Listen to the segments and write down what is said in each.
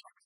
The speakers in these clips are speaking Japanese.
talk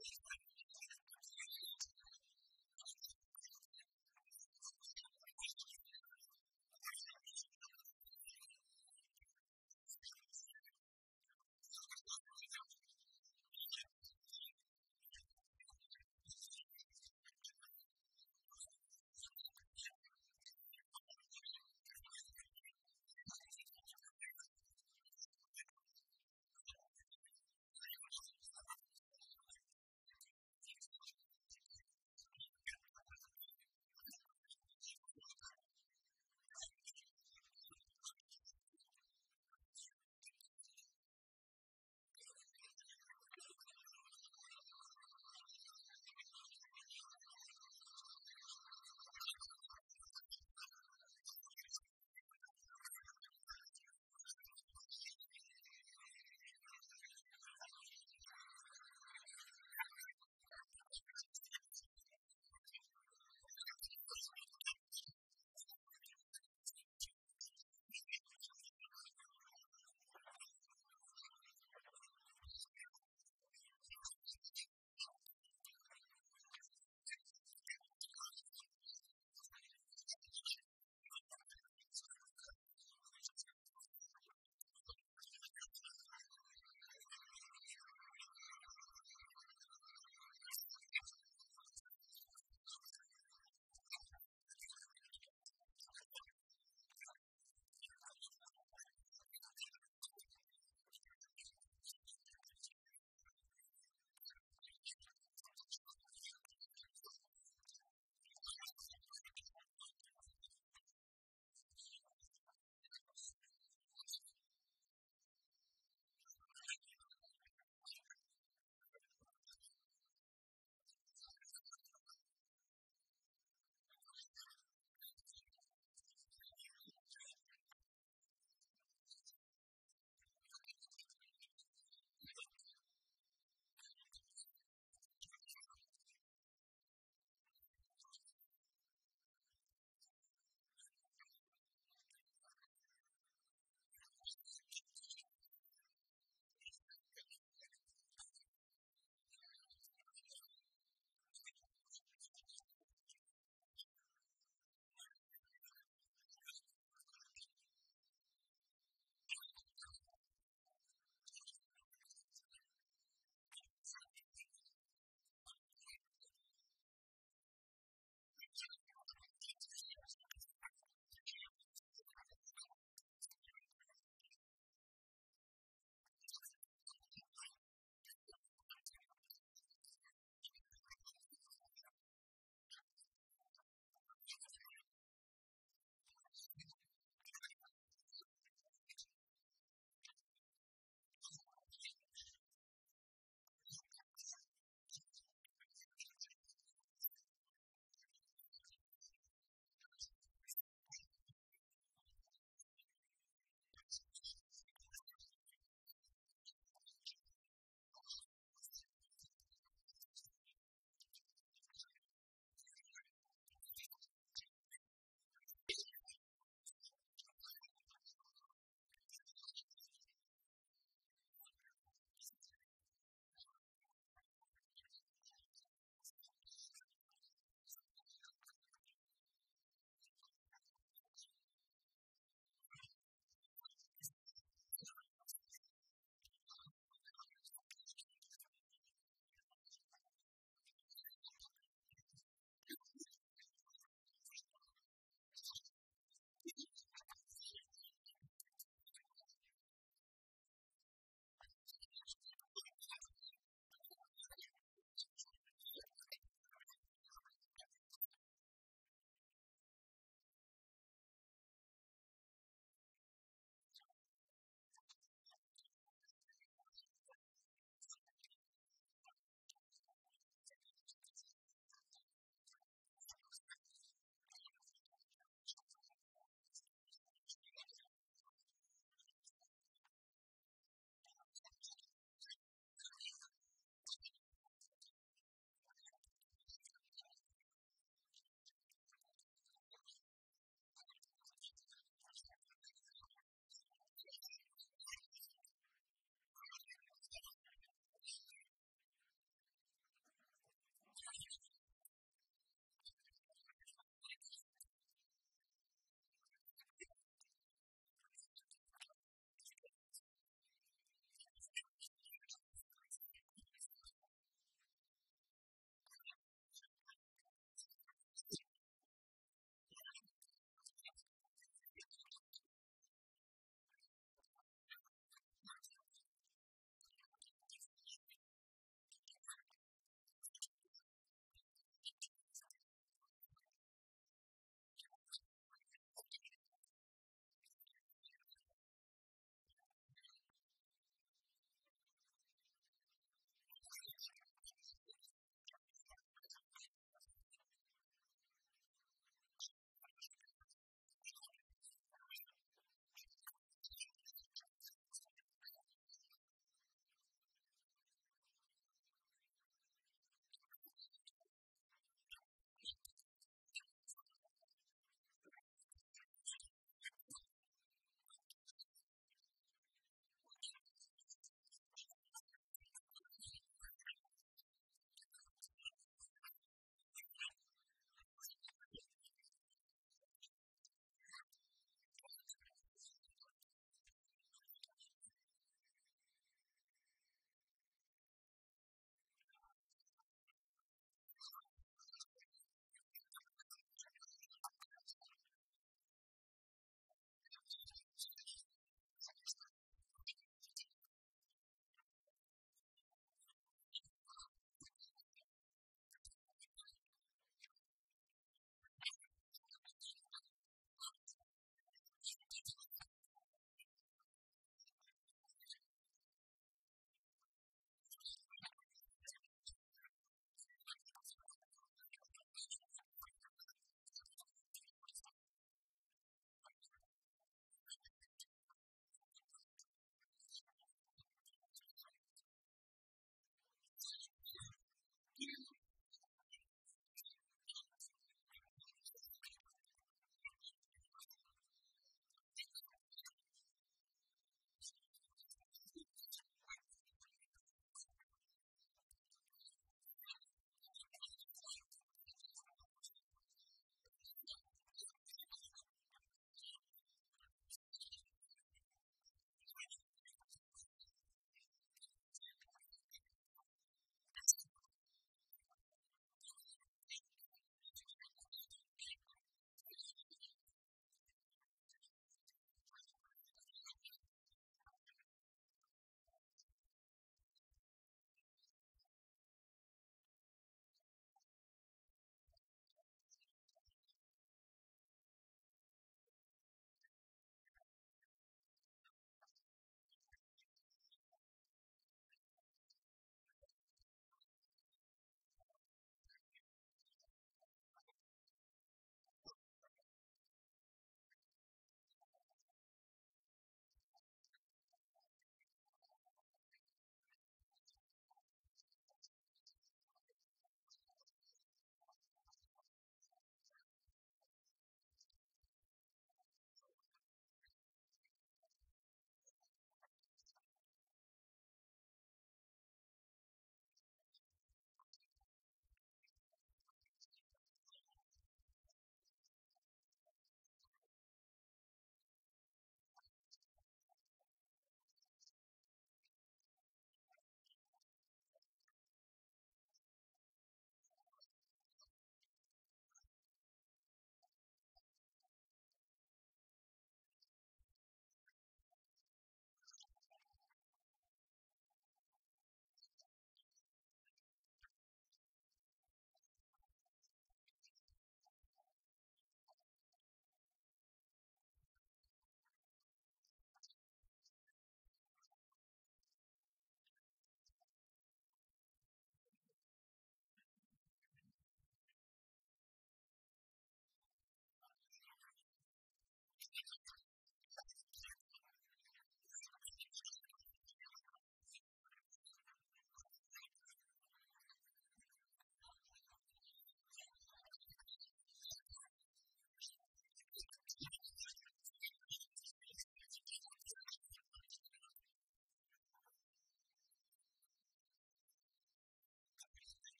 どうぞ。